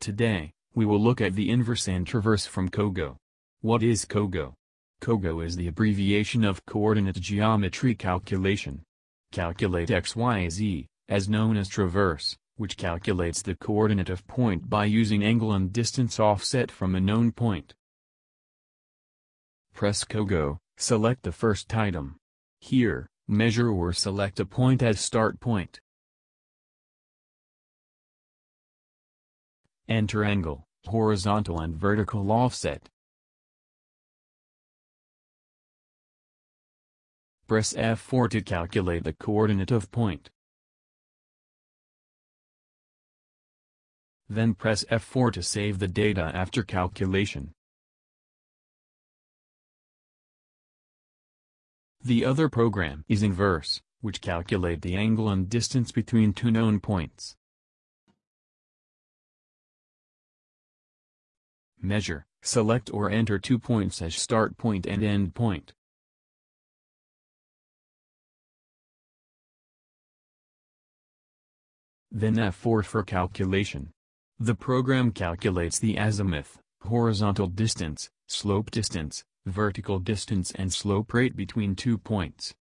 Today, we will look at the inverse and traverse from COGO. What is COGO? COGO is the abbreviation of Coordinate Geometry Calculation. Calculate XYZ, as known as traverse, which calculates the coordinate of point by using angle and distance offset from a known point. Press COGO, select the first item. Here, measure or select a point as start point. Enter angle, horizontal and vertical offset. Press F4 to calculate the coordinate of point. Then press F4 to save the data after calculation. The other program is inverse, which calculate the angle and distance between two known points. Measure, select or enter two points as start point and end point. then F4 for calculation. The program calculates the azimuth, horizontal distance, slope distance, vertical distance and slope rate between two points.